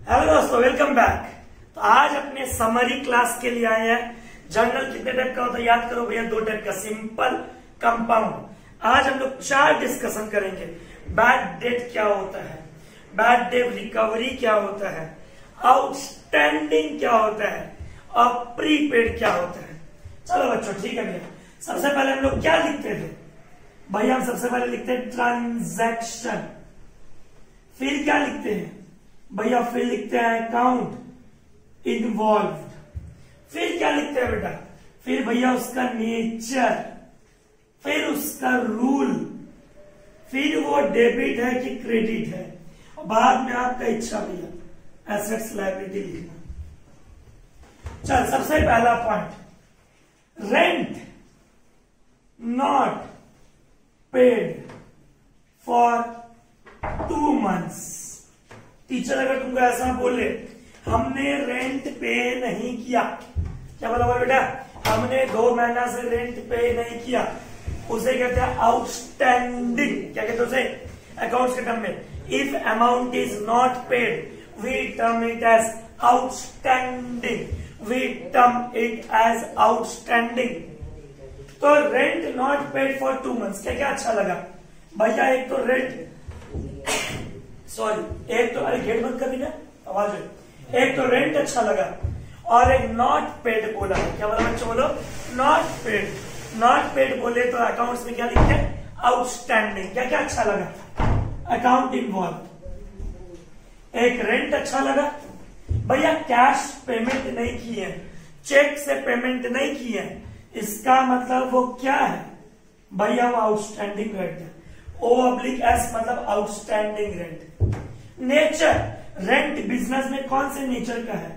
Hello दोस्तों welcome back तो आज अपने समरी क्लास के लिए आए हैं। जर्नल कितने टाइप का होता है, याद करो भैया, दो टाइप का सिंपल कंपाउंड आज हम लोग चार डिस्कशन करेंगे। बैड डेट क्या होता है? बैड डेट रिकवरी क्या होता है? आउटस्टैंडिंग क्या होता है? और प्रीपेड क्या होता है? चलो बच्चों, ठीक है भैया। सबसे पहले हम लोग क्या लिखते थे? भैया, हम सबसे पहले लिखते हैं ट्रांजैक्शन फिर क्या लिखते हैं? भैया फिर लिखते हैं अकाउंट इन्वॉल्व फिर क्या लिखते हैं बेटा? फिर भैया उसका नेचर फिर उसका रूल फिर वो डेबिट है कि क्रेडिट है। बाद में आपका इच्छा भैया एसेट्स लाइबिलिटी लिखना। चल, सबसे पहला point rent not paid for two months teacher, अगर तुमको ऐसा बोले, हमने रेंट पे नहीं किया। क्या बोला बेटा? हमने दो महीना से रेंट पे नहीं किया। उसे कहते हैं आउटस्टैंडिंग क्या कहते उसे? अकाउंट्स के टर्म में। If amount is not paid we term it as outstanding we term it as outstanding तो rent not paid for two months क्या क्या अच्छा लगा? भैया, एक तो रेंट सॉरी एक तो अरे गेट बंद कर ना, आवाज़ एक तो रेंट अच्छा लगा, और एक नॉट पेड बोला। क्या बोला बच्चों बोलो? नॉट पेड नॉट पेड बोले तो अकाउंट्स में क्या लिखते हैं आउटस्टैंडिंग क्या क्या अच्छा लगा? अकाउंट इन्वॉल्व एक रेंट अच्छा लगा। भैया कैश पेमेंट नहीं किए चेक से पेमेंट नहीं किए इसका मतलब वो क्या है? भैया, वो आउटस्टैंडिंग रेंट है। ओ एस मतलब outstanding rent nature rent business में कौन से नेचर का है?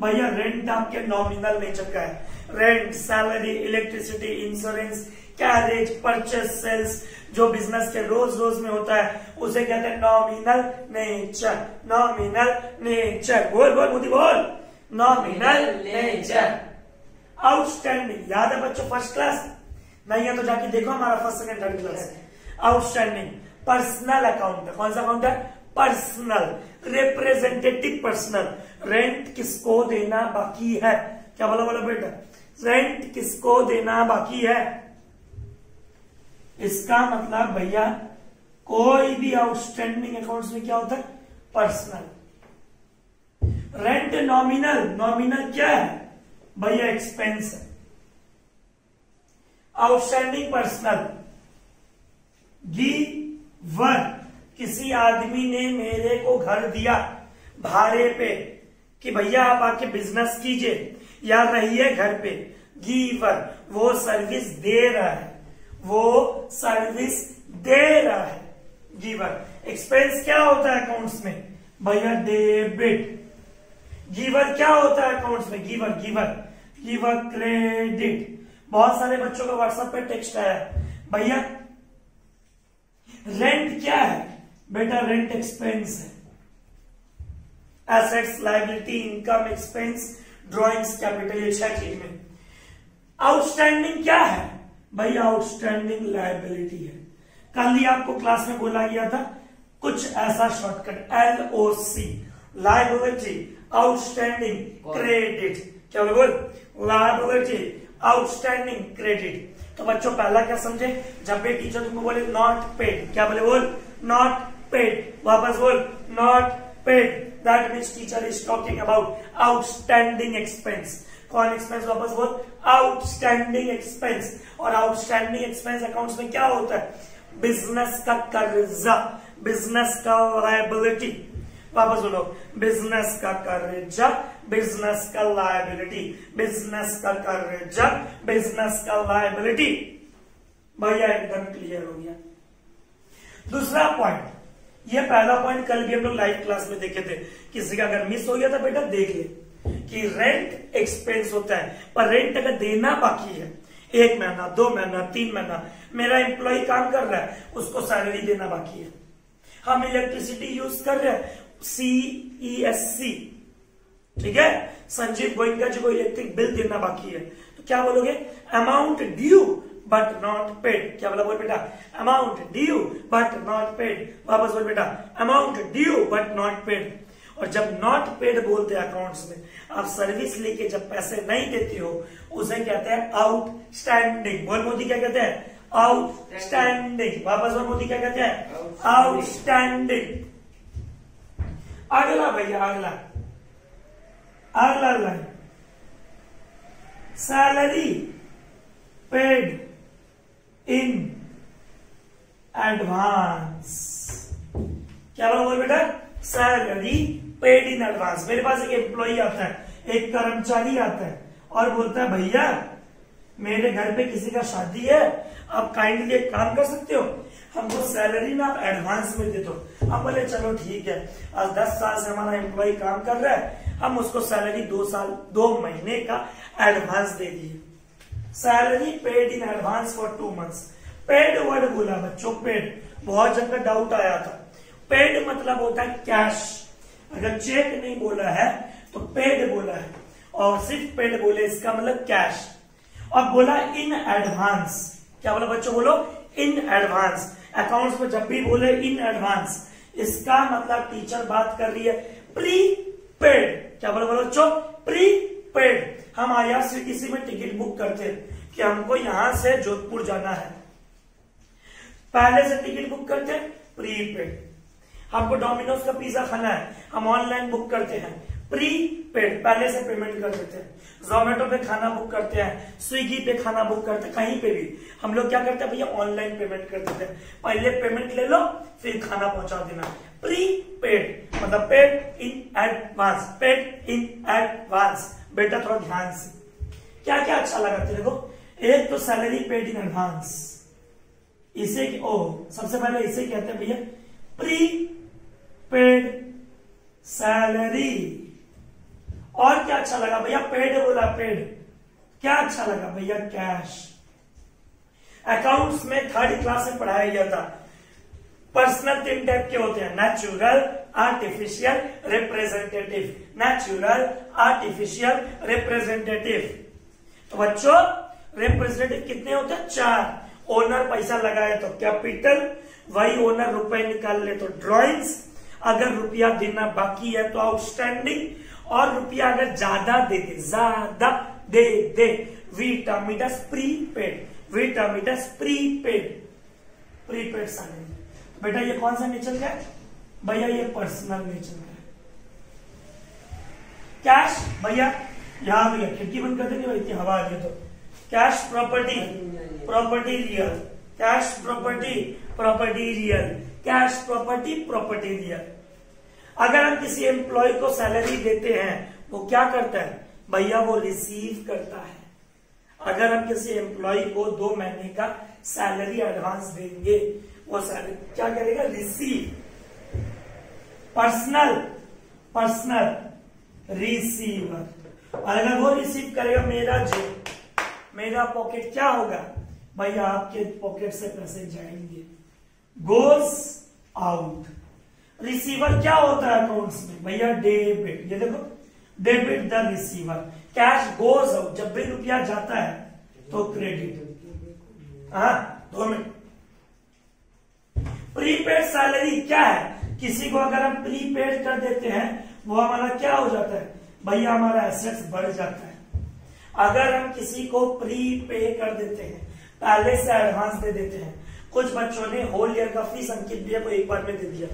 भैया रेंट आपके नॉमिनल नेचर का है. Rent salary electricity insurance carriage purchase sales जो बिज़नेस के रोज रोज में होता है, उसे कहते हैं नॉमिनल नेचर नॉमिनल नेचर बोल बोल मोदी बोल. नॉमिनल नेचर आउटस्टैंडिंग याद है बच्चों फ़र्स्ट क्लास नहीं है तो जाके देखो हमारा first second third class outstanding personal account कौन सा अकाउंट है? पर्सनल रिप्रेजेंटेटिव पर्सनल रेंट किसको देना बाकी है? क्या बोला बोला बेटा? रेंट किसको देना बाकी है? इसका मतलब भैया, कोई भी आउटस्टैंडिंग अकाउंट्स में क्या होता है? पर्सनल रेंट नॉमिनल नॉमिनल क्या है? भैया एक्सपेंस है. आउटस्टैंडिंग पर्सनल गिवर किसी आदमी ने मेरे को घर दिया भाड़े पे कि भैया आप आके बिज़नेस कीजिए, या रहिए घर पे। गिवर वो सर्विस दे रहा है। वो सर्विस दे रहा है। गिवर एक्सपेंस क्या होता है अकाउंट्स में? भैया डेबिट गिवर क्या होता है अकाउंट्स में? गिवर गिवर गिवर क्रेडिट बहुत सारे बच्चों का व्हाट्सएप पे टेक्स्ट आया। भैया रेंट क्या है? बेटा रेंट एक्सपेंस है। Assets liability income expense drawings capital ये छह चीज़ में। आउटस्टैंडिंग क्या है? भाई आउटस्टैंडिंग लाइबिलिटी है। कल ही आपको क्लास में बोला गया था कुछ ऐसा shortcut L O C liability outstanding credit क्या बोल? लाइबिलिटी आउटस्टैंडिंग क्रेडिट तो बच्चों, पहला क्या समझे? जब भी टीचर तुमको बोले नॉट पेड क्या बोले? बोल नॉट पेड वापस बोल not paid that means teacher is talking about outstanding expense कौन एक्सपेंस वापस बोल आउटस्टैंडिंग एक्सपेंस और आउटस्टैंडिंग एक्सपेंस अकाउंट्स में क्या होता है? बिज़नेस का कर्जा बिज़नेस का लाइबिलिटी वापस बोलो बिज़नेस का कर्जा बिज़नेस का लाइबिलिटी बिज़नेस का कर्जा बिज़नेस का लाइबिलिटी भैया, एकदम क्लियर हो गया। दूसरा पॉइंट ये पहला पॉइंट कल भी हम लोग लाइव क्लास में देखे थे। किसी का अगर मिस हो गया था बेटा देख ले कि रेंट एक्सपेंस होता है, पर रेंट अगर देना बाकी है, एक महीना, दो महीना, तीन महीना, मेरा एम्प्लॉय काम कर रहा है, उसको सैलरी देना बाकी है। हम इलेक्ट्रिसिटी यूज़ कर रहे हैं सीई एस सी ठीक है? संजीव गोइंका जी को इलेक्ट्रिक बिल देना बाकी है। तो क्या बोलोगे? Amount due but not paid क्या बोला बोल बेटा? Amount due but not paid वापस बोल बेटा। Amount due but not paid और जब नॉट पेड बोलते हैं अकाउंट्स में आप सर्विस लेके जब पैसे नहीं देते हो उसे कहते हैं आउटस्टैंडिंग बोल मोदी क्या कहते हैं? आउटस्टैंडिंग वापस बोल मोदी क्या कहते हैं? आउटस्टैंडिंग अगला भैया, अगला। अगला line. Salary paid in advance क्या बोल बेटा? सैलरी पेड इन एडवांस मेरे पास एक एम्प्लॉय आता है, एक कर्मचारी आता है और बोलता है, भैया, मेरे घर पे किसी का शादी है, आप काइंडली एक काम कर सकते हो? हमको सैलरी ना आप एडवांस में दे दो। हम बोले, चलो ठीक है, आज दस साल से हमारा एम्प्लॉय काम कर रहा है, हम उसको सैलरी दो साल, दो महीने का एडवांस दे दिए। Salary paid in advance for two months paid word बोला बच्चों पेड बहुत जगह डाउट आया था। पेड मतलब होता है कैश अगर चेक नहीं बोला है तो पेड बोला है। और सिर्फ़ पेड बोले, इसका मतलब कैश और बोला इन एडवांस क्या बोला बच्चों, बोलो? इन एडवांस अकाउंट्स में जब भी बोले इन एडवांस इसका मतलब टीचर बात कर रही है प्री पेड क्या बोलो बोलो बच्चों प्री पेड हम आईआरसीटीसी में टिकट बुक करते हैं कि हमको यहाँ से जोधपुर जाना है। पहले से टिकट बुक करते हैं प्री पेड हमको डोमिनोज का पिज्जा खाना है, हम ऑनलाइन बुक करते हैं प्री पहले से पेमेंट कर देते हैं। जोमेटो पे खाना बुक करते हैं स्विगी पे खाना बुक करते हैं, कहीं पे भी। हम लोग क्या करते हैं भैया? ऑनलाइन पेमेंट कर देते हैं। पहले पेमेंट ले लो, फिर खाना पहुँचा देना। प्री पेड मतलब paid in advance paid in advance बेटा, थोड़ा ध्यान से। क्या क्या अच्छा लगा तेरे को? एक तो सैलरी पेड इन एडवांस इसे, ओ, सबसे पहले इसे कहते हैं भैया। प्री पेड सैलरी और क्या अच्छा लगा भैया? पेड बोला, पेड। क्या अच्छा लगा भैया? कैश। अकाउंट्स में थर्ड क्लास में पढ़ाया गया था। पर्सनल तीन टाइप के होते हैं। Natural artificial representative natural artificial representative तो बच्चों रिप्रेजेंटेटिव कितने होते हैं? चार। ओनर पैसा लगाए तो कैपिटल वही ओनर रुपए निकाल ले तो ड्रॉइंग्स अगर रुपया देना बाकी है तो आउटस्टैंडिंग और रुपया अगर ज़्यादा दे दे, ज़्यादा दे दे वीटामिटस प्रीपेड वीटामिटस प्रीपेड प्रीपेड सैलरी बेटा, ये कौन सा नेचर का है? भैया, ये पर्सनल नेचर का है। कैश भैया, यहाँ भैया, खिड़की बंद कर देंगे भाई हवा आ गई तो। Cash property property real cash property property real cash property property real अगर हम किसी एम्प्लॉय को सैलरी देते हैं, वो क्या करता है? भैया, वो रिसीव करता है। अगर हम किसी एम्प्लॉय को दो महीने का सैलरी एडवांस देंगे, वो सैलरी क्या करेगा? रिसीव पर्सनल पर्सनल रिसीवर अगर वो रिसीव करेगा, मेरा जेब मेरा पॉकेट क्या होगा? भैया, आपके पॉकेट से पैसे जाएँगे। गोस आउट रिसीवर क्या होता है अकाउंट्स में? भैया डेबिट ये देखो debit the receiver cash goes जब भी रुपया जाता है तो क्रेडिट हाँ दो मिनट। प्रीपेड सैलरी क्या है? किसी को अगर हम प्रीपेड कर देते हैं, वो हमारा क्या हो जाता है? भैया, हमारा एसेट्स बढ़ जाता है। अगर हम किसी को प्री पे कर देते हैं, पहले से एडवांस दे देते हैं, कुछ बच्चों ने होल ईयर का फ़ीस अंकित भैया को एक बार में दे दिया।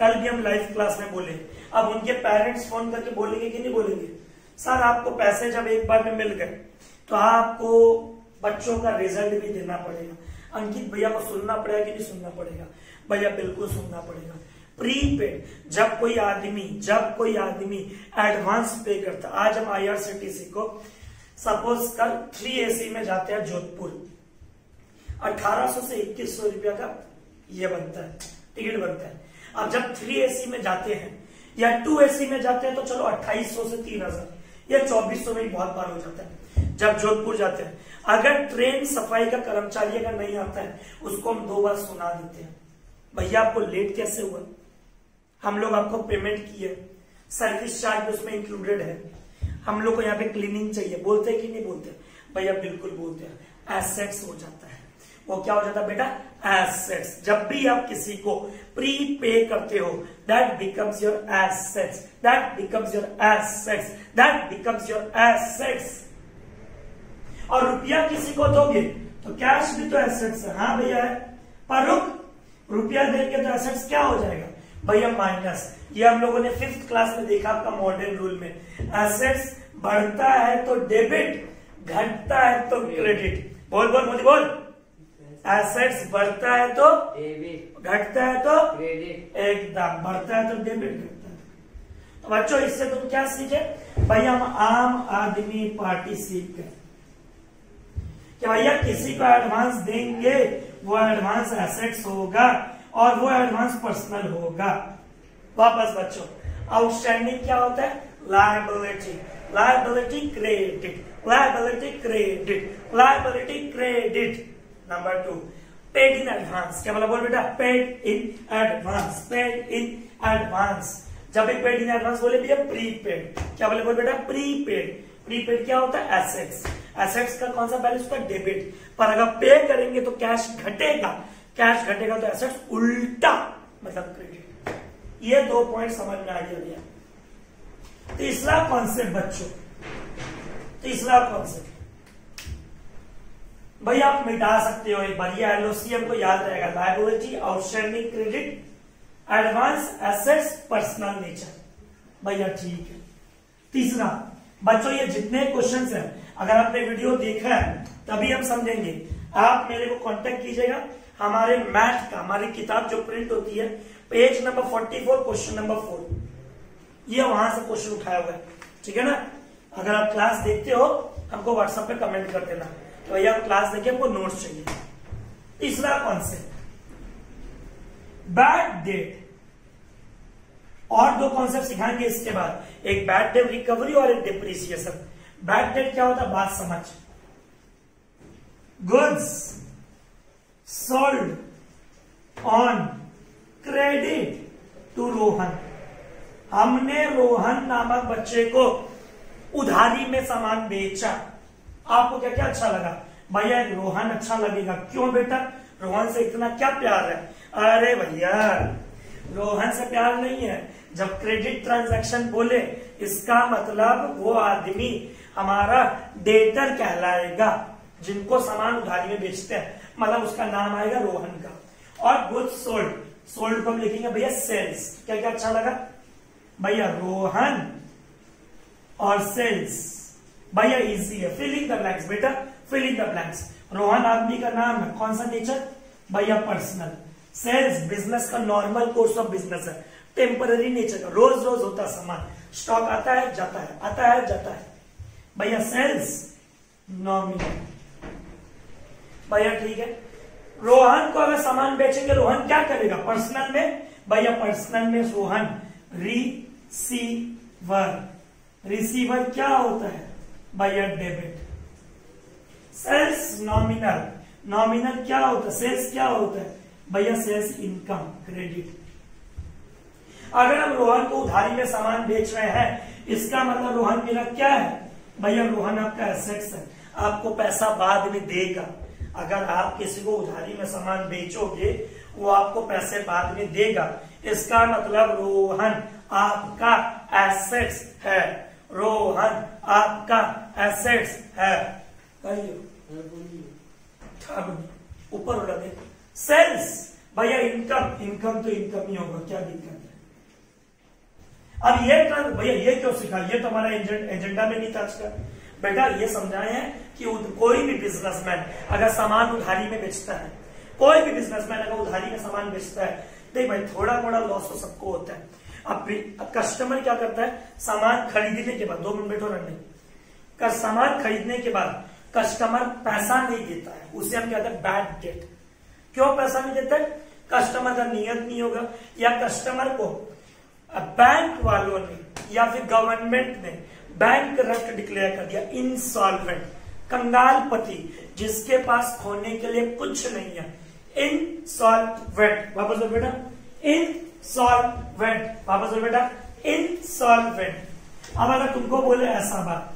कल भी हम लाइव क्लास में बोले। अब उनके पेरेंट्स फ़ोन करके बोलेंगे कि नहीं बोलेंगे? सर आपको पैसे जब एक बार में मिल गए तो आपको बच्चों का रिज़ल्ट भी देना पड़ेगा। अंकित भैया को सुनना पड़ेगा कि नहीं सुनना पड़ेगा? भैया, बिल्कुल सुनना पड़ेगा। प्रीपेड जब कोई आदमी, जब कोई आदमी एडवांस पे करता, आज हम आईआरसीटीसी को सपोज़ कल थ्री एसी में जाते हैं जोधपुर। 1800 से इक्कीस सौ रुपया का ये बनता है टिकट बनता है। अब जब थ्री एसी में जाते हैं, या टू एसी में जाते हैं तो चलो 2800 से तीन हज़ार, या चौबीस सौ में बहुत बार हो जाता है, जब जोधपुर जाते हैं। अगर ट्रेन सफ़ाई का कर्मचारी अगर नहीं आता है, उसको हम दो बार सुना देते हैं। भैया, आपको लेट कैसे हुआ? हम लोग आपको पेमेंट किए सर्विस चार्ज उसमें इंक्लूडेड है। हम लोग को यहाँ पे क्लीनिंग चाहिए, बोलते हैं कि नहीं बोलते भैया, बिल्कुल बोलते हैं। एसेट्स हो जाता है। वो क्या हो जाता है बेटा? एसेट्स जब भी आप किसी को प्री पे करते हो that becomes your assets that becomes your assets that becomes your assets और रुपया किसी को दोगे तो कैश भी तो एसेट्स है। हाँ भैया है। पर रुक, रुपया देंगे तो एसेट्स क्या हो जाएगा? भैया माइनस ये हम लोगों ने फिफ्थ क्लास में देखा आपका मॉडर्न रूल में। एसेट्स बढ़ता है तो डेबिट घटता है तो क्रेडिट बोल बोल मोदी बोल। एसेट्स बढ़ता है तो घटता है तो क्रेडिट एकदम बढ़ता है तो डेबिट घटता है। तो बच्चों इससे तुम क्या सीखे? भैया हम आम आदमी पार्टी सीख गए। कि भैया किसी को एडवांस देंगे वो एडवांस एसेट्स होगा और वो एडवांस पर्सनल होगा। वापस बच्चों आउटस्टैंडिंग क्या होता है? Liability liability credit liability credit liability credit number two paid in advance क्या बोला बोल बेटा? Paid in advance paid in advance जब एक पेड इन एडवांस बोले भैया प्रीपेड क्या बोले बोल बेटा? प्रीपेड प्रीपेड क्या होता है? एसेट्स एसेट्स का कौन सा बैलेंस होता है? डेबिट पर अगर पे करेंगे तो कैश घटेगा. कैश घटेगा तो एसेट्स उल्टा मतलब क्रेडिट ये दो पॉइंट समझ में आ गया भैया। तीसरा कॉन्सेप्ट बच्चों। तीसरा कॉन्सेप्ट भैया आप मिटा सकते हो एक बार। ये एलओसी हमको याद रहेगा। Liability outstanding credit advance assets personal nature भैया, ठीक है। तीसरा, बच्चों, ये जितने क्वेश्चंस हैं, अगर आपने वीडियो देखा है, तभी हम समझेंगे। आप मेरे को कांटेक्ट कीजिएगा। हमारे मैथ का, हमारी किताब जो प्रिंट होती है page number 44 question number four ये वहाँ से क्वेश्चन उठाया हुआ है। ठीक है ना? अगर आप क्लास देखते हो, हमको व्हाट्सएप पे कमेंट कर देना। तो भैया क्लास देखिए, हमको नोट्स चाहिए। तीसरा कॉन्सेप्ट बैड डेट और दो कॉन्सेप्ट सिखाएँगे इसके बाद। एक बैड डेट रिकवरी और एक डिप्रिसिएशन बैड डेट क्या होता है? बात समझ। Goods sold on credit to Rohan हमने रोहन नामक बच्चे को उधारी में सामान बेचा। आपको क्या क्या अच्छा लगा? भैया, रोहन अच्छा लगेगा। क्यों बेटा? रोहन से इतना क्या प्यार है? अरे भैया, रोहन से प्यार नहीं है। जब क्रेडिट ट्रांजैक्शन बोले, इसका मतलब वो आदमी हमारा डेटर कहलाएगा, जिनको सामान उधारी में बेचते हैं। मतलब उसका नाम आएगा रोहन का। और गुड सोल्ड सोल्ड को हम लिखेंगे भैया सेल्स क्या क्या अच्छा लगा? भैया, रोहन और सेल्स भैया इजी है। फिलिंग द ब्लैंक्स बेटा। फिलिंग द ब्लैंक्स रोहन आदमी का नाम है। कौन सा नेचर भैया पर्सनल सेल्स बिज़नेस का नॉर्मल कोर्स ऑफ़ बिज़नेस है। टेम्पररी नेचर का। रोज रोज होता सामान। स्टॉक आता है, जाता है। आता है, जाता है। भैया सेल्स नॉमिनल भैया, ठीक है। रोहन को अगर सामान बेचेंगे, रोहन क्या करेगा? पर्सनल में? भैया पर्सनल में रोहन रिसीवर रिसीवर क्या होता है? भैया डेबिट सेल्स नॉमिनल नॉमिनल क्या होता है? सेल्स क्या होता है? भैया सेल्स इनकम क्रेडिट अगर हम रोहन को उधारी में सामान बेच रहे हैं, इसका मतलब रोहन मेरा क्या है? भैया, रोहन आपका एसेट्स है। आपको पैसा बाद में देगा। अगर आप किसी को उधारी में सामान बेचोगे, वो आपको पैसे बाद में देगा। इसका मतलब रोहन आपका एसेट्स है। रोहन, आपका एसेट्स है। ऊपर दे सेल्स भैया इनकम इनकम तो इनकम ही होगा, क्या दिक्कत है? अब ये भैया, ये क्यों सिखा? ये तो हमारा एजेंडा में नहीं था आज का। बेटा, ये समझाए हैं कि कोई भी बिजनेसमैन अगर सामान उधारी में बेचता है, कोई भी बिजनेसमैन अगर उधारी में सामान बेचता है देख भाई थोड़ा मोड़ा लॉस तो सबको होता है। अब कस्टमर क्या करता है? सामान खरीदने के बाद, दो मिनट बैठो रखने का सामान खरीदने के बाद कस्टमर पैसा नहीं देता है। उसे हम कहते हैं बैड डेट क्यों पैसा नहीं देता है? कस्टमर का नियत नहीं होगा, या कस्टमर को बैंक वालों ने, या फिर गवर्नमेंट ने बैंक करप्ट डिक्लेयर कर दिया इंसॉल्वेंट कंगाल पति जिसके पास खोने के लिए कुछ नहीं है। इनसॉल्वेंट वापस बेटा। इनसॉल्वेंट वापस बोल बेटा इनसॉल्वेंट अब अगर तुमको बोले ऐसा बात,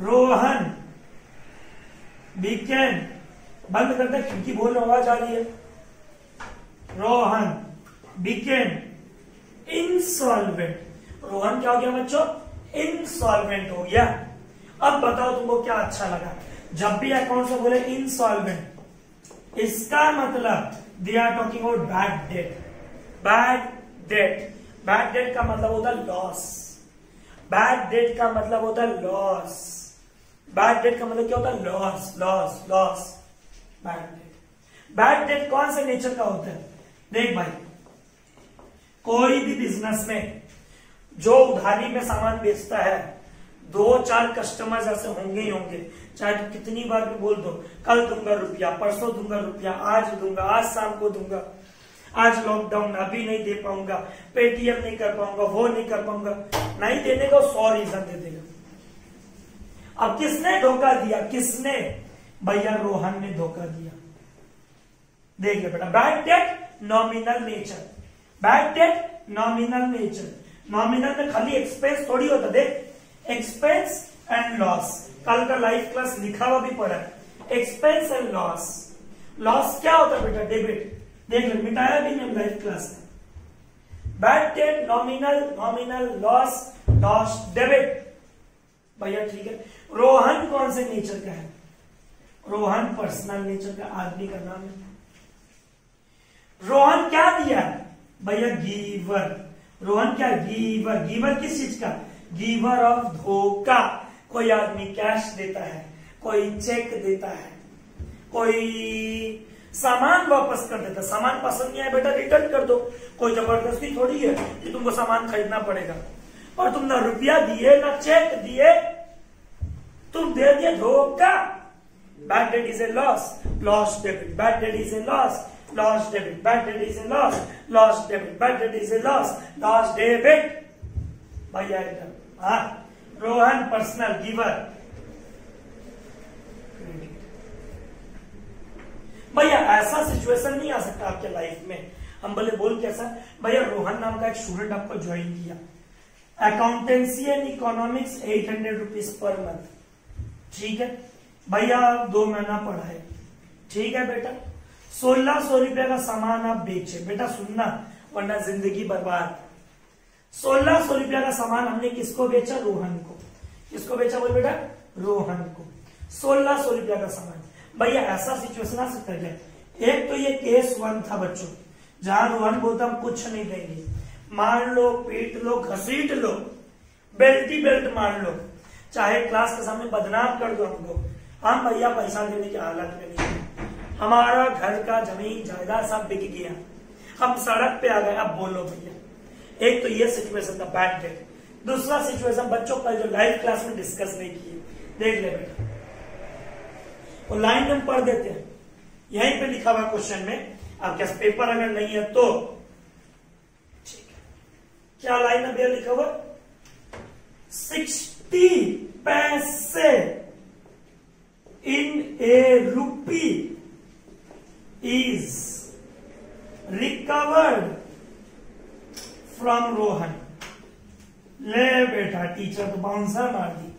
रोहन बिकेन बंद कर दे खिड़की बोल आवाज़ आ रही है। रोहन बिकेम इंसॉल्वेंट रोहन क्या हो गया बच्चों? इनसॉल्वेंट हो गया। अब बताओ तुमको क्या अच्छा लगा। जब भी अकाउंट से बोले इनसॉल्वेंट इसका मतलब they are talking about bad debt bad debt bad debt का मतलब होता है लॉस बैड डेट का मतलब होता है लॉस बैड डेट का मतलब क्या होता? है loss loss loss bad debt bad debt कौन से नेचर का होता है? देख भाई, कोई भी बिज़नेस में जो उधारी में सामान बेचता है, दो चार कस्टमर्स ऐसे होंगे ही होंगे। चाहे कितनी बार भी बोल दो, कल दूँगा रुपया, परसों दूँगा रुपया, आज दूँगा, आज शाम को दूँगा। आज लॉकडाउन अभी नहीं दे पाऊँगा पेटीएम नहीं कर पाऊँगा, वो नहीं कर पाऊँगा, नहीं देने का सौ रीजन दे देगा। अब किसने धोखा दिया? किसने? भैया रोहन ने धोखा दिया। देख बेटा bad debt nominal nature bad debt nominal nature nominal में खाली एक्सपेंस थोड़ी होता, देख। एक्सपेंस एंड लॉस कल का लाइफ क्लास लिखा हुआ भी पड़ा है। एक्सपेंस एंड लॉस लॉस क्या होता है बेटा? डेबिट देख लो, मिटाया भी नहीं लाइफ क्लास में bad debt nominal nominal loss loss debit भैया, ठीक है। रोहन कौन से नेचर का है? रोहन पर्सनल नेचर का आदमी का नाम है। रोहन क्या दिया भैया गीवर रोहन क्या गीवर गीवर किस चीज़ का? गीवर ऑफ़ धोखा। कोई आदमी कैश देता है, कोई चेक देता है, कोई सामान वापस कर देता, सामान पसंद नहीं आया, बेटा रिटर्न कर दो। कोई ज़बरदस्ती थोड़ी है कि तुमको सामान खरीदना पड़ेगा। और तुम ना रुपया दिए, ना चेक दिए, तुम दे दिए धोखा। Bad debt is a loss loss debit bad debt is a loss loss debit bad debt is a loss loss debit bad debt is a loss loss debit भैया रोहन पर्सनल गिवर भैया, ऐसा situation नहीं आ सकता आपके life में। हम बोले बोल कैसा भैया, रोहन नाम का एक स्टूडेंट आपको ज्वाइन किया। Accountancy and economics eight hundred rupees per month ठीक है? भैया, दो महीना पढ़ाए। ठीक है बेटा? सोलह सौ रुपया का सामान आप बेचे। बेटा, सुनना, वरना ज़िंदगी बर्बाद। सोलह सौ रुपया का सामान हमने किसको बेचा? रोहन को। किसको बेचा बोल बेटा? रोहन को। सोलह सौ रुपया का सामान। भैया, ऐसा सिचुएशन आ सकता है एक तो ये केस वन था बच्चों। जहाँ रोहन बोलता, हम कुछ नहीं देंगे। मार लो, पीट लो, घसीट लो। बेल्ट ही बेल्ट मार लो। चाहे क्लास के सामने बदनाम कर दो हमको। हम भैया, पैसा देने की हालत में नहीं हमारा घर का ज़मीन, जायदाद सब बिक गया। हम सड़क पे आ गए। अब बोलो भैया। एक तो ये सिचुएशन था बैड डेट दूसरा सिचुएशन बच्चों का जो लाइव क्लास में डिस्कस नहीं किए। देख ले बेटा। वो लाइन हम पढ़ देते हैं। यहीं पे लिखा हुआ क्वेश्चन में। आपके पास पेपर अगर नहीं है तो? ठीक है। क्या लाइन अभी लिखा हुआ सिक्सटी पैसे इन ए रूपी इज़ रिकवर्ड फ्रॉम रोहन ले बेटा टीचर तो बाउंसर मार दी।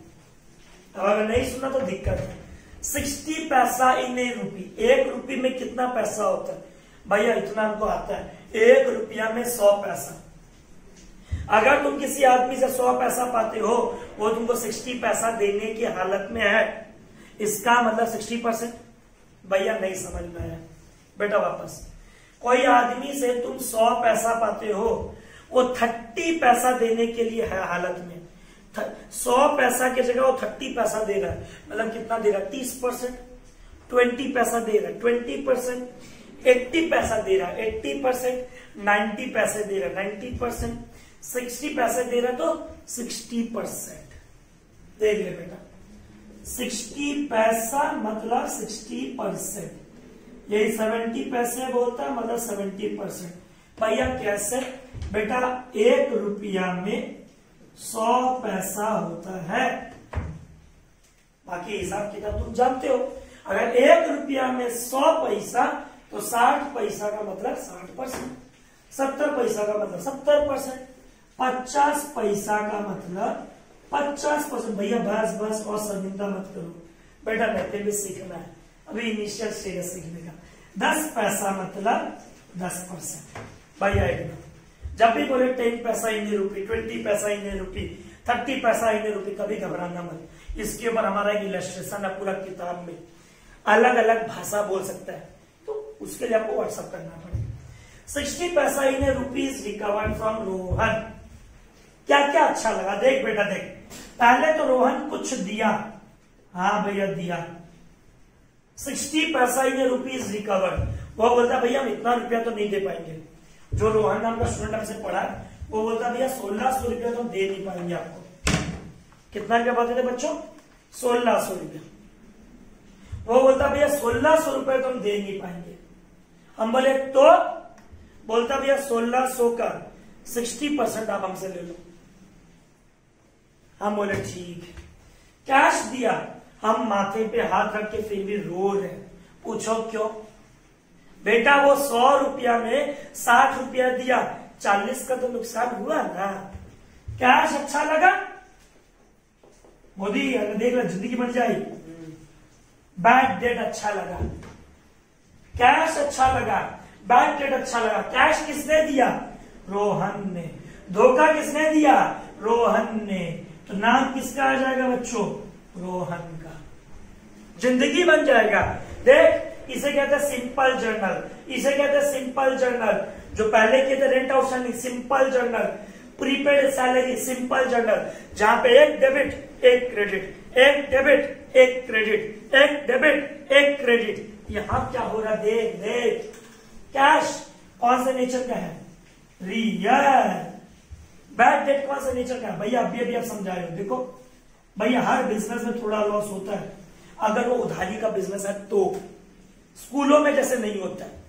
अब अगर नहीं सुना तो दिक्कत है। सिक्सटी पैसा इन ए रूपी, एक रुपी में कितना पैसा होता है? भैया, इतना हमको आता है। एक रुपया में सौ पैसा। अगर तुम किसी आदमी से सौ पैसा पाते हो, वो तुमको सिक्सटी पैसा देने की हालत में है। इसका मतलब सिक्सटी परसेंट? भैया, नहीं समझ में आया। बेटा, वापस। कोई आदमी से तुम सौ पैसा पाते हो, वो थर्टी पैसा देने के लिए है हालत में। सौ पैसा की जगह वो थर्टी पैसा दे रहा है। मतलब कितना दे रहा है? तीस परसेंट। ट्वेंटी पैसा दे रहा है। Twenty percent. एट्टी पैसा दे रहा है। Eighty percent. नाइन्टी पैसे दे रहा है। Ninety percent. सिक्सटी पैसे दे रहा है तो सिक्सटी परसेंट। देख ले बेटा। सिक्सटी पैसा मतलब सिक्सटी परसेंट। यही सेवेंटी पैसे बोलता है मतलब सेवेंटी परसेंट। भैया कैसे? बेटा एक रुपया में सौ पैसा होता है। बाकी हिसाब किताब तुम जानते हो। अगर एक रुपया में सौ पैसा तो साठ पैसा का मतलब साठ परसेंट। सत्तर पैसा का मतलब सत्तर परसेंट। पचास पैसा का मतलब पचास परसेंट। भैया, बस बस, और शर्मिंदा मत करो। बेटा मैथमेटिक्स सीखना है। अभी इनिशियल स्टेटस सीखने का। दस पैसा मतलब दस परसेंट। भाई आएगा जब भी बोले टेन पैसा इंडियन रूपी, ट्वेंटी पैसा इंडियन रूपी, थर्टी पैसा इंडियन रूपी, कभी घबराना मत। इसके ऊपर हमारा एक इलेस्ट्रेशन है पूरा किताब में। अलग अलग भाषा बोल सकता है। तो उसके लिए आपको व्हाट्सअप करना पड़ेगा। सिक्सटी पैसा Indian rupees recovered from Rohan. क्या क्या अच्छा लगा? देख बेटा, देख। पहले तो रोहन कुछ दिया। हाँ भैया, दिया। सिक्सटी पैसा इन रुपीज़ रिकवर्ड वो बोलता, भैया हम इतना रुपया तो नहीं दे पाएँगे। जो रोहन नाम का स्टूडेंट हमसे पढ़ा, वो बोलता, भैया, सोलह सौ रुपया तो दे नहीं पाएँगे आपको। कितना रुपया बोलते थे बच्चों? सोलह सौ रुपया। वो बोलता, भैया, सोलह सौ रुपए तो हम दे नहीं पाएँगे। हम बोले तो? बोलता, भैया, सोलह सौ का सिक्सटी परसेंट आप हमसे ले लो। हम बोले, ठीक कैश दिया। हम माथे पे हाथ रख के फिर भी रो रहे पूछो क्यों? बेटा, वो सौ रुपया में साठ रुपया दिया। चालीस का तो नुकसान हुआ ना। कैश अच्छा लगा? मोदी, अगर देख लो ज़िंदगी बन जाए बैड डेट अच्छा लगा। कैश अच्छा लगा। बैड डेट अच्छा लगा। कैश किसने दिया? रोहन ने। धोखा किसने दिया? रोहन ने। तो नाम किसका आ जाएगा बच्चों? रोहन का। ज़िंदगी बन जाएगा। देख इसे कहते हैं सिंपल जर्नल इसे कहते हैं सिंपल जर्नल जो पहले किए थे rent outstanding simple journal prepaid salary simple journal जहाँ पे एक डेबिट एक क्रेडिट एक डेबिट एक क्रेडिट एक डेबिट एक क्रेडिट यहाँ क्या हो रहा देख देख। कैश कौन से नेचर का है? रियल बैड डेट कौन सा नेचर का है? भैया, अभी अभी आप समझा रहे हो। देखो, भैया, हर बिज़नेस में थोड़ा लॉस होता है। अगर वो उधारी का बिज़नेस है तो स्कूलों में जैसे नहीं होता है।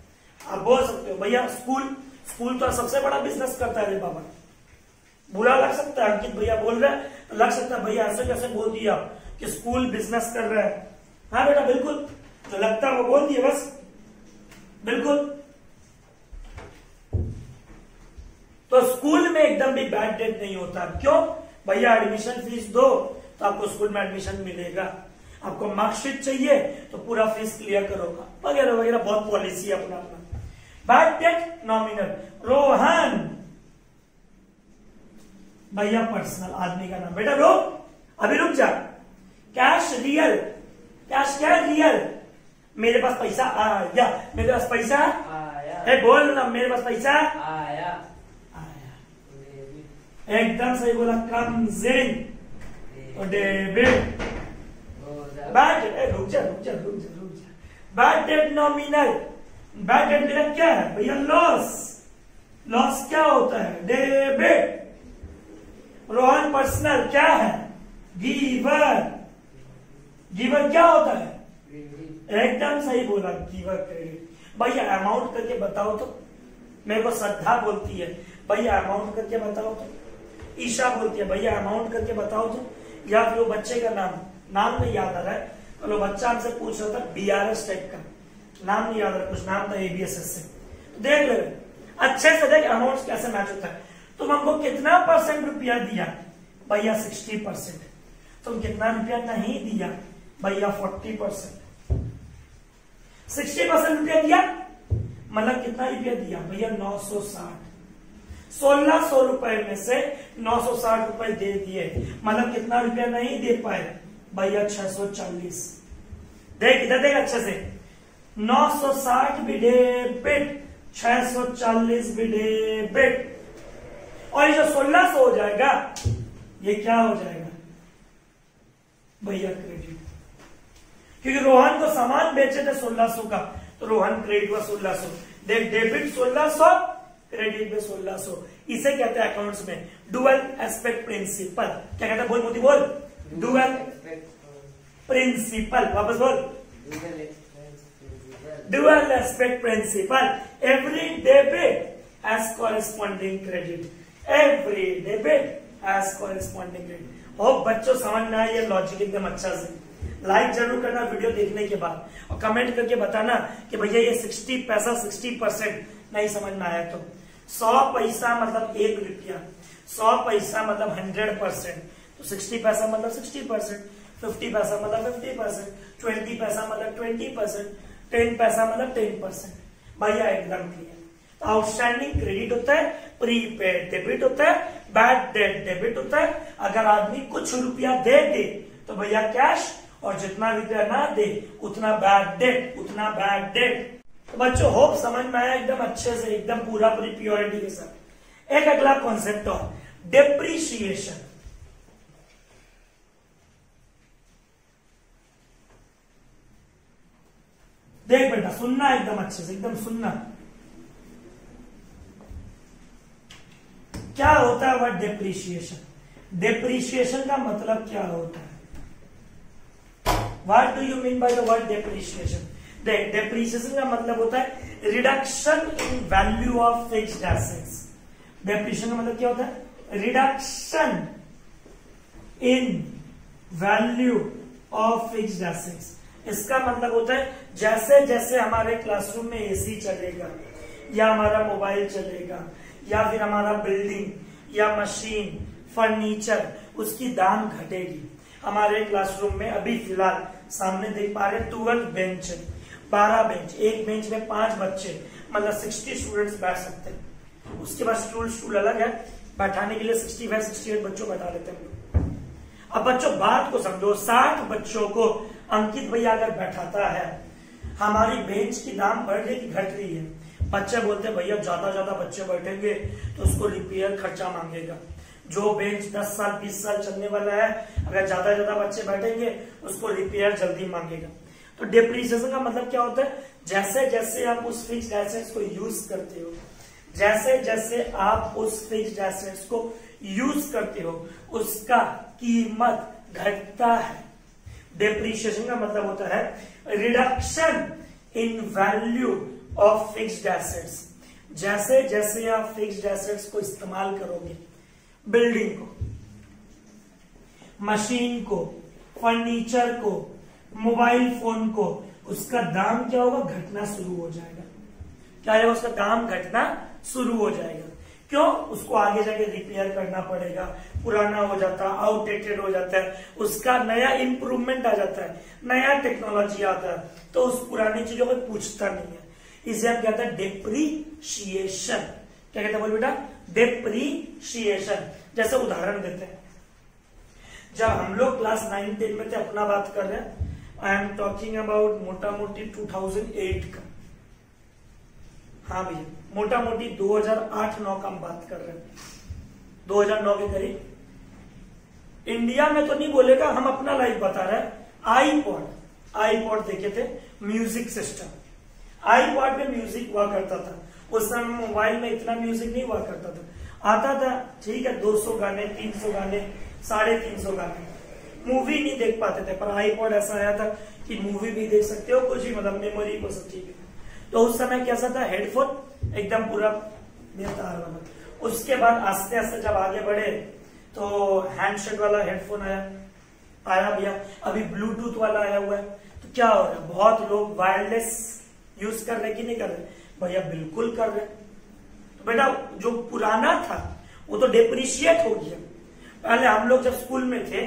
आप बोल सकते हो, भैया, स्कूल स्कूल तो सबसे बड़ा बिज़नेस करता है बाबा बुरा लग सकता है, अंकित भैया बोल रहे हैं तो लग सकता है, भैया, ऐसे कैसे बोल दिया कि स्कूल बिज़नेस कर रहा है? हाँ बेटा, बिल्कुल। जो लगता है वो बोल दिए बस। बिल्कुल। तो स्कूल में एकदम भी बैड डेट नहीं होता। क्यों? भैया एडमिशन फ़ीस दो तो आपको स्कूल में एडमिशन मिलेगा। आपको मार्कशीट चाहिए तो पूरा फ़ीस क्लियर करोगा। वगैरह वगैरह बहुत पॉलिसी है अपना अपना। Bad debt nominal Rohan. भैया पर्सनल आदमी का नाम। बेटा रुक। अभी रुक जा। कैश रियल कैश क्या रियल मेरे पास पैसा आया। मेरे पास पैसा आया। बोल ना मेरे पास पैसा आया। आया। एकदम सही बोला कम्स इन तो डेबिट। डेट नॉमिनल डेट क्या है? भैया लॉस लॉस क्या होता है? डेबिट रोहन पर्सनल क्या है? गिवर गिवर क्या होता है? एकदम सही बोला गिवर क्रेडिट भैया अमाउंट करके बताओ तो। मेरे को श्रद्धा बोलती है। भैया अमाउंट करके बताओ तो। ईशा बोलती है, भैया अमाउंट करके बताओ तो। या फिर वो बच्चे का नाम। नाम नहीं याद आ रहा है। तो वो बच्चा हमसे पूछ रहा था बीआरएस टाइप का। नाम नहीं याद आ रहा, कुछ नाम था एबीएसएस से। तो देख ले, अच्छे से देख अमाउंट कैसे मैच होता है। तुम हमको कितना परसेंट रुपया दिया? भैया सिक्सटी परसेंट तुम कितना रुपया नहीं दिया? भैया फोर्टी परसेंट सिक्सटी परसेंट रुपया दिया? मतलब कितना रुपया दिया? भैया नौ सौ साठ। सोलह सौ रुपए में से नौ सौ साठ रुपए दे दिए। मतलब कितना रुपया नहीं दे पाए? भैया छह सौ चालीस। देख इधर देख अच्छे से। नौ सौ साठ भी डेबिट छह सौ चालीस भी डेबिट और ये जो सोलह सौ हो जाएगा, ये क्या हो जाएगा? भैया क्रेडिट। क्योंकि रोहन को सामान बेचे थे सोलह सौ का तो रोहन क्रेडिट हुआ सोलह सौ। देख, डेबिट सोलह सौ, क्रेडिट में सोलह सौ। इसे कहते हैं अकाउंट्स में डुअल एस्पेक्ट प्रिंसिपल क्या कहते हैं? बोल मोदी बोल। डुअल प्रिंसिपल वापस बोल aspect principle every debit has corresponding credit. Every debit has corresponding credit. हो बच्चों समझ में ये लॉजिक एकदम अच्छा से। लाइक ज़रूर करना वीडियो देखने के बाद। और कमेंट करके बताना कि भैया ये 60 पैसा 60 परसेंट नहीं समझ में आया तो। 100 पैसा मतलब एक रुपया। 100 पैसा मतलब 100 परसेंट तो 60 पैसा मतलब 60 परसेंट फिफ्टी पैसा मतलब फिफ्टी परसेंट ट्वेंटी पैसा मतलब ट्वेंटी परसेंट टेन पैसा मतलब टेन परसेंट भैया एकदम क्लियर तो आउटस्टैंडिंग क्रेडिट होता है प्रीपेड डेबिट होता है बैड डेट डेबिट होता है अगर आदमी कुछ रुपया दे दे तो भैया कैश और जितना रुपया ना दे उतना बैड डेट उतना बैड डेट तो बच्चों होप समझ में आया एकदम अच्छे से एकदम पूरा पूरी प्योरिटी के साथ एक अगला कॉन्सेप्ट और डेप्रीशिएशन देख बेटा, सुनना एकदम अच्छे से, एकदम सुनना। क्या होता है वर्ड डेप्रीशिएशन डेप्रीशिएशन का मतलब क्या होता है? What do you mean by the word depreciation depreciation का मतलब होता है reduction in value of fixed assets depreciation का मतलब क्या होता है? Reduction in value of fixed assets इसका मतलब होता है, जैसे जैसे हमारे क्लासरूम में एसी चलेगा, या हमारा मोबाइल चलेगा, या फिर हमारा बिल्डिंग या मशीन फर्नीचर उसकी दाम घटेगी। हमारे क्लासरूम में अभी फ़िलहाल सामने देख पा रहे ट्वेल्व बेंच बारह बेंच एक बेंच में पाँच बच्चे मतलब सिक्सटी स्टूडेंट्स बैठ सकते हैं। उसके बाद स्टूल स्टूल अलग है, बैठाने के लिए सिक्सटी फाइव सिक्सटी एट बच्चों बैठा लेते हैं। अब बच्चों, बात को समझो, साठ बच्चों को अंकित भैया अगर बैठाता है, हमारी बेंच की दाम बढ़ रही घट रही है। बच्चे बोलते भैया, ज़्यादा ज़्यादा बच्चे बैठेंगे तो उसको रिपेयर खर्चा मांगेगा। जो बेंच 10 साल 20 साल चलने वाला है, अगर ज़्यादा ज़्यादा बच्चे बैठेंगे, उसको रिपेयर जल्दी मांगेगा। तो डिप्रीसिएशन का मतलब क्या होता है? जैसे जैसे आप उस फिक्स एसेट्स को यूज़ करते हो, जैसे जैसे आप उस फिक्स एसेट्स को यूज़ करते हो, उसका कीमत घटता है। डेप्रीशिएशन का मतलब होता है reduction in value of fixed assets जैसे जैसे आप फिक्स्ड एसेट्स को इस्तेमाल करोगे बिल्डिंग को मशीन को फर्नीचर को मोबाइल फ़ोन को, उसका दाम क्या होगा? घटना शुरू हो जाएगा। क्या है उसका दाम घटना शुरू हो जाएगा। क्यों? उसको आगे जाके रिपेयर करना पड़ेगा। पुराना हो जाता है आउटडेटेड हो जाता है। उसका नया इंप्रूवमेंट आ जाता है। नया टेक्नोलॉजी आता है। तो उस पुरानी चीज़ों को पूछता नहीं है। इसे हम कहते हैं डेप्रीशिएशन क्या कहते हैं बोल बेटा? डेप्रीशिएशन जैसे उदाहरण देते हैं। जब हम लोग क्लास नाइन टेन में थे, अपना बात कर रहे हैं। आई एम टॉकिंग अबाउट मोटा मोटी 2008 का। हाँ भैया मोटा मोटी 2008-9 का हम बात कर रहे हैं। 2009 के करीब। इंडिया में तो नहीं बोलेगा, हम अपना लाइफ बता रहे हैं। आई पॉड आई पॉड देखे थे म्यूज़िक सिस्टम आई पॉड में म्यूज़िक हुआ करता था। उस समय मोबाइल में इतना म्यूज़िक नहीं हुआ करता था। आता था, ठीक है 200 गाने 300 गाने, साढ़े तीन सौ गाने। मूवी नहीं देख पाते थे, पर आईपॉड ऐसा आया था कि मूवी भी देख सकते हो, कुछ ही मतलब मेमोरी को सब ठीक है। तो उस समय कैसा था? हेडफोन एकदम पूरा बेतार उसके बाद आस्ते आस्ते जब आगे बढ़े तो हैंडशेक वाला हेडफोन आया आया भैया अभी ब्लूटूथ वाला आया हुआ है। तो क्या हो रहा है? बहुत लोग वायरलेस यूज़ कर रहे कि नहीं कर रहे? भैया, बिल्कुल कर रहे तो बेटा, जो पुराना था, वो तो डिप्रिशिएट हो गया। पहले हम लोग जब स्कूल में थे,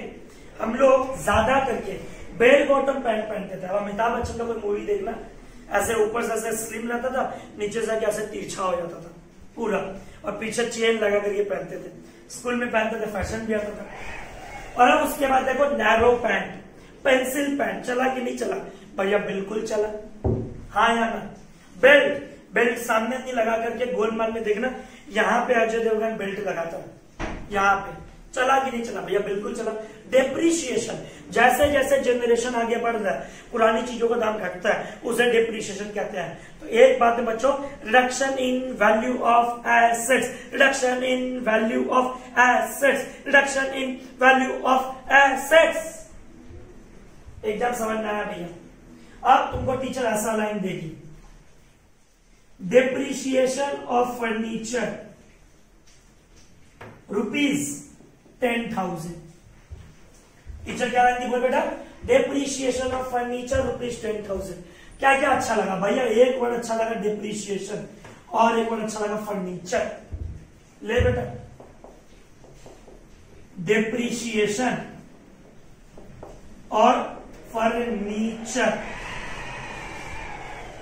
हम लोग ज़्यादा करके बेल बॉटम पैंट पहनते थे। अमिताभ बच्चन का कोई मूवी देखना? ऐसे ऊपर से, ऐसे स्लिम रहता था, नीचे से ऐसे तिरछा हो जाता था, पूरा। और पीछे चेन लगा करके पहनते थे। स्कूल में पहनते थे फ़ैशन भी आता था। और अब उसके बाद देखो नैरो पैंट पेंसिल पैंट चला कि नहीं चला? भैया, बिल्कुल चला। हाँ या ना? बेल्ट बेल्ट सामने नहीं लगा करके गोलमाल में देखना, यहाँ पे अजय देवगन बेल्ट लगाता है। यहाँ पे। चला कि नहीं चला? भैया, बिल्कुल चला। डेप्रीशिएशन जैसे जैसे जनरेशन आगे बढ़ रहा है, पुरानी चीज़ों का दाम घटता है, उसे डेप्रीशिएशन कहते हैं। तो एक बात है बच्चों reduction in value of assets reduction in value of assets reduction in value of assets एकदम समझ में आया भैया? अब तुमको टीचर ऐसा लाइन देगी। Depreciation of furniture rupees ten thousand teacher क्या लाइन बोल बेटा। Depreciation of furniture rupees ten thousand क्या क्या अच्छा लगा? भैया, एक वर्ड अच्छा लगा डेप्रीशिएशन और एक वर्ड अच्छा लगा फर्नीचर ले बेटा। डेप्रीशिएशन और फर्नीचर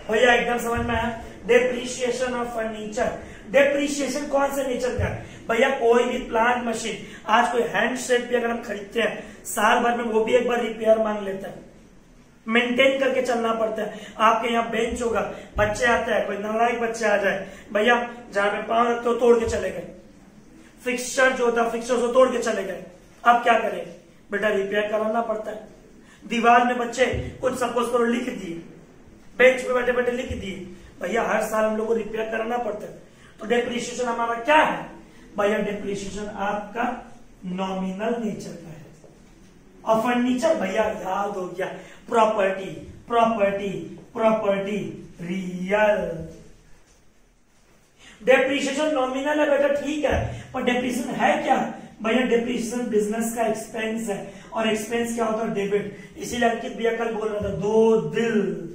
भैया, एकदम समझ में आया? डेप्रीशिएशन ऑफ़ फर्नीचर डेप्रीशिएशन कौन से नेचर का है? भैया, कोई भी प्लांट मशीन आज कोई हैंड सेट भी अगर हम खरीदते हैं, साल भर में वो भी एक बार रिपेयर मांग लेता है। मेंटेन करके चलना पड़ता है। आपके यहाँ बेंच होगा, बच्चे आते हैं, कोई नालायक बच्चे आ जाए, भैया, जहाँ पे पाँव रखते हो, तोड़ के चले गए। फिक्सचर जो होता है फिक्सचर को तोड़ के चले गए। अब क्या करें? बेटा रिपेयर कराना पड़ता है। दीवार में बच्चे कुछ सपोज़ करो, लिख दिए। बेंच पे बैठे बैठे लिख दिए। भैया, हर साल हम लोग को रिपेयर कराना पड़ता है। तो डेप्रिशिएशन हमारा क्या है? भैया डेप्रिशिएशन आपका नॉमिनल नेचर का है। और फर्नीचर भैया याद हो गया। Property property property real depreciation nominal है बेटा, ठीक है। पर डेप्रिशिएशन है क्या? भैया डेप्रिशिएशन बिज़नेस का एक्सपेंस है। और एक्सपेंस क्या होता है? डेबिट इसीलिए अंकित भैया कल बोल रहा था, दो दिल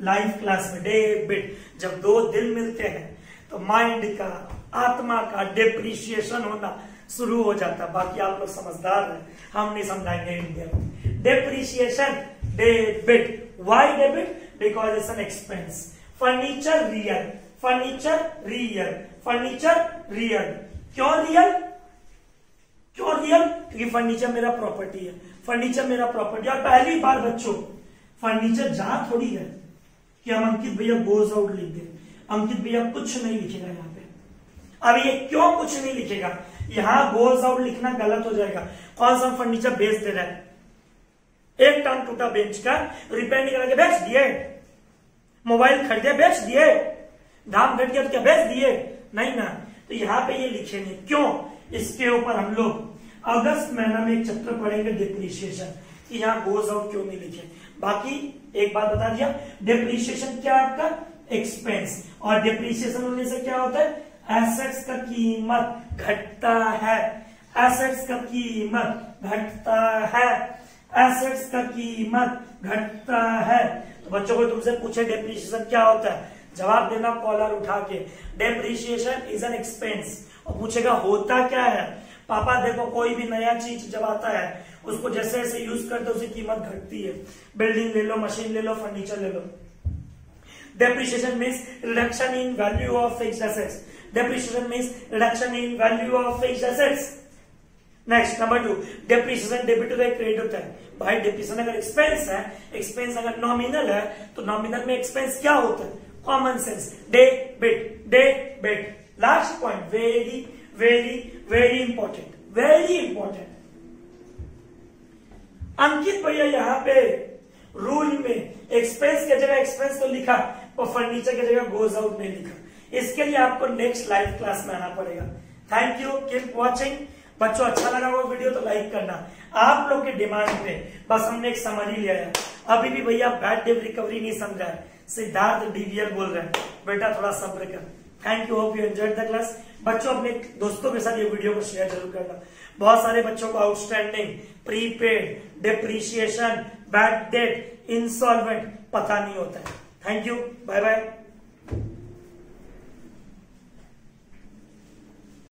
लाइफ क्लास में डेबिट जब दो दिल मिलते हैं तो माइंड का आत्मा का डेप्रिशिएशन होना शुरू हो जाता। बाकी आप लोग समझदार हैं, हम नहीं समझाएँगे इंडिया में। Depreciation debit why debit because it's an expense furniture real furniture real furniture real क्यों रियल क्यों रियल क्योंकि फर्नीचर मेरा प्रॉपर्टी है। फर्नीचर मेरा प्रॉपर्टी और पहली बार बच्चों फर्नीचर जहाँ थोड़ी है कि हम अंकित भैया गोज आउट लिख दें। अंकित भैया कुछ नहीं लिखेगा यहाँ। अब ये क्यों कुछ नहीं लिखेगा? यहाँ गोज आउट लिखना गलत हो जाएगा। कौन सा फर्नीचर बेच दे रहा है? एक टन टूटा बेंच का रिपेयर नहीं करके बेच दिए। मोबाइल खरीदे, बेच दिए। दाम घट गया तो क्या बेच दिए? नहीं ना। तो यहाँ पे ये लिखे नहीं क्यों? इसके ऊपर हम लोग अगस्त महीना में एक चैप्टर पढ़ेंगे डिप्रीशिएशन कि यहाँ गोज आउट क्यों नहीं लिखे? बाकी एक बात बता दिया डिप्रीशिएशन क्या आपका? एक्सपेंस और डिप्रीशिएशन होने से क्या होता है? एसेट्स का कीमत घटता है। एसेट्स का कीमत घटता है। एसेट्स का कीमत घटता है। तो बच्चों को तुमसे पूछे डेप्रिशिएशन क्या होता है? जवाब देना कॉलर उठा के। डेप्रिशिएशन इज़ एन एक्सपेंस और पूछेगा, होता क्या है? पापा, देखो, कोई भी नया चीज़ जब आता है, उसको जैसे जैसे यूज़ करते उसकी कीमत घटती है। बिल्डिंग ले लो मशीन ले लो फर्नीचर ले लो। Depreciation means reduction in value of fixed assets depreciation means reduction in value of fixed assets next number two depreciation debit होता है क्रेडिट होता है भाई डेप्रिशिएशन अगर एक्सपेंस है एक्सपेंस अगर नॉमिनल है तो नॉमिनल में एक्सपेंस क्या होता है common sense debit debit last point very very very important very important Ankit भैया यहाँ पे रूल में एक्सपेंस की जगह एक्सपेंस तो लिखा और फर्नीचर की जगह गोज आउट नहीं लिखा इसके लिए आपको नेक्स्ट लाइव क्लास में आना पड़ेगा। थैंक यू कीप वॉचिंग बच्चों अच्छा लगा वो वीडियो तो लाइक करना। आप लोग के डिमांड पे बस हमने एक समरी लिया है। अभी भी भैया बैड डेव रिकवरी नहीं समझा है। सिद्धार्थ डीवीएल बोल रहे हैं। बेटा थोड़ा सब्र कर। Thank you hope you enjoyed the class बच्चों, अपने दोस्तों के साथ ये वीडियो को शेयर ज़रूर करना। बहुत सारे बच्चों को outstanding prepaid depreciation bad debt insolvent पता नहीं होता है। Thank you bye bye